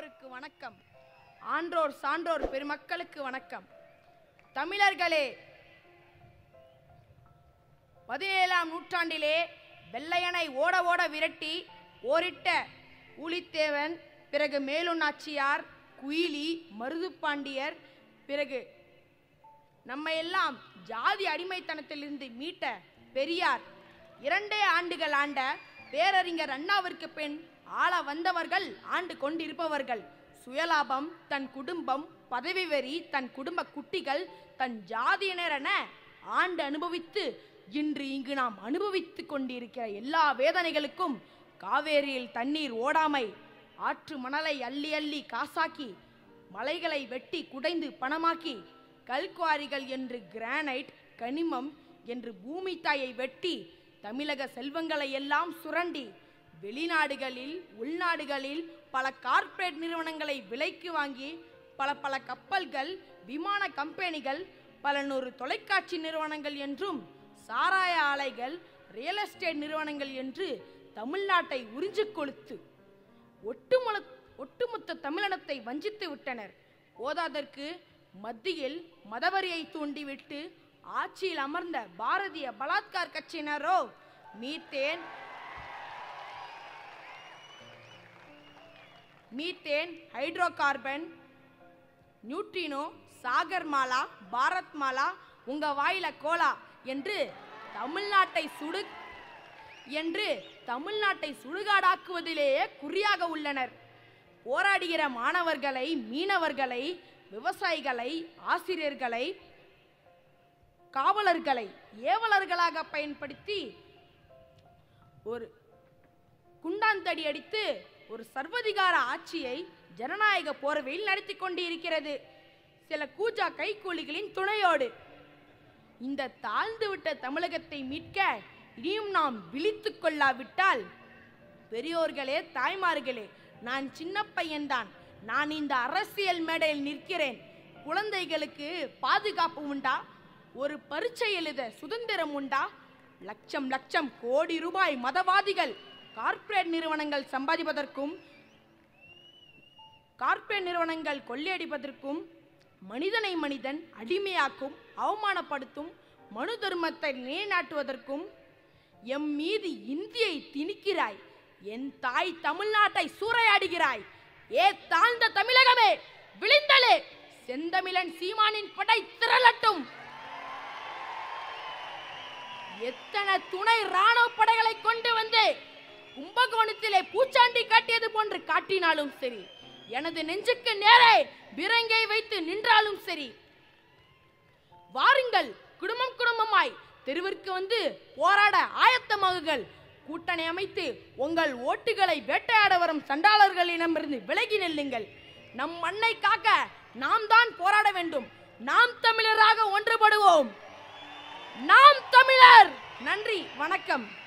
பெரியோருக்கு வணக்கம். ஆன்றோர் சான்றோர் பெருமக்களுக்கு வணக்கம். தமிழர்களே பதினேழாம் நூற்றாண்டிலே வெள்ளையனை ஓட ஓட விரட்டி ஓரிட்ட ஊழித்தேவன் பிறகு மேலுண்ணாச்சியார் குயிலி மருதுப்பாண்டியர் பிறகு நம்ம எல்லாம் ஜாதி அடிமைத்தனத்திலிருந்து மீட்ட பெரியார். இரண்டே ஆண்டுகள் ஆண்ட பேரறிஞர் அண்ணாவிற்கு பின் ஆள வந்தவர்கள் ஆண்டு கொண்டிருப்பவர்கள். சுயலாபம் தன் குடும்பம் பதவி வெறி தன் குடும்ப குட்டிகள் தன் ஜாதியினரென ஆண்டு அனுபவித்து இன்று இங்கு நாம் அனுபவித்துக் கொண்டிருக்கிற எல்லா வேதனைகளுக்கும் காவேரியில் தண்ணீர் ஓடாமை ஆற்று மணலை அள்ளி அள்ளி காசாக்கி மலைகளை வெட்டி குடைந்து பணமாக்கி கல்குவாரிகள் என்று கிரானைட் கனிமம் என்று பூமி தாயை வெட்டி தமிழக செல்வங்களை எல்லாம் சுரண்டி வெளிநாடுகளில் உள்நாடுகளில் பல கார்ப்பரேட் நிறுவனங்களை விலைக்கு வாங்கி பல பல கப்பல்கள் விமான கம்பெனிகள் பல நூறு தொலைக்காட்சி நிறுவனங்கள் என்றும் சாராய ஆலைகள் ரியல் எஸ்டேட் நிறுவனங்கள் என்று தமிழ்நாட்டை உறிஞ்சு கொளுத்து ஒட்டுமொல ஒட்டுமொத்த தமிழினத்தை வஞ்சித்து விட்டனர். போதாதற்கு மத்தியில் மதவரியை தூண்டிவிட்டு ஆட்சியில் அமர்ந்த பாரதிய பலாத்கார் கட்சியினரோ methane methane hydrocarbon neutrino Sagarmala Bharatmala உங்க வாயில கோலா என்று தமிழ்நாட்டை சுடு என்று தமிழ்நாட்டை சுடுகாடாக்குவதிலேயே குறியாக உள்ளனர். போராடுகிற மாணவர்களை மீனவர்களை விவசாயிகளை ஆசிரியர்களை காவலர்களை ஏவலர்களாக பயன்படுத்தி ஒரு குண்டாந்தடி அடித்து ஒரு சர்வதிகார ஆட்சியை ஜனநாயக போர்வையில் நடத்தி கொண்டிருக்கிறது. சில கூஜா கைக்கூலிகளின் துணையோடு. இந்த தாழ்ந்துவிட்ட தமிழகத்தை மீட்க இனியும் நாம் விழித்து கொள்ளாவிட்டால் பெரியோர்களே தாய்மார்களே நான் சின்ன பையன்தான் நான் இந்த அரசியல் மேடையில் நிற்கிறேன். குழந்தைகளுக்கு பாதுகாப்பு உண்டா? ஒரு பரீட்சை எழுத சுதந்திரம் உண்டா? லட்சம் லட்சம் கோடி ரூபாய் மதவாதிகள் கார்ப்பரேட் நிறுவனங்கள் சம்பாதிப்பதற்கும் கார்ப்பரேட் நிறுவனங்கள் கொள்ளையடிப்பதற்கும் மனிதனை மனிதன் அடிமையாக்கும் அவமானப்படுத்தும் மனு தர்மத்தை நிலைநாட்டுவதற்கும் எம் மீது இந்தியை திணிக்கிறாய். என் தாய் தமிழ்நாட்டை சூறையாடுகிறாய். ஏ தாழ்ந்த தமிழகமே விழிந்தலே செந்தமிழன் சீமானின் படை திரளட்டும். எத்தனை துணை ராணுவ படைகளை கொண்டு வந்து. கும்பகோணத்திலே பூச்சாண்டி காட்டியது போன்று காட்டினாலும் சரி. எனது நெஞ்சுக்கு நேரே பிரங்கை வைத்து நின்றாலும் சரி. வாருங்கள் குடும்பம் குடும்பமாய் தெருவிற்கு வந்து போராட ஆயத்தமாகுங்கள். கூட்டணி அமைத்து உங்கள் ஓட்டுகளை வேட்டையாட வரும் சண்டாளர்களிடமிருந்து விலகி நெல்லுங்கள். நம் மண்ணை காக்க நாம் தான் போராட வேண்டும். நாம் தமிழராக ஒன்றுபடுவோம். நாம் தமிழர்! நன்றி வணக்கம்.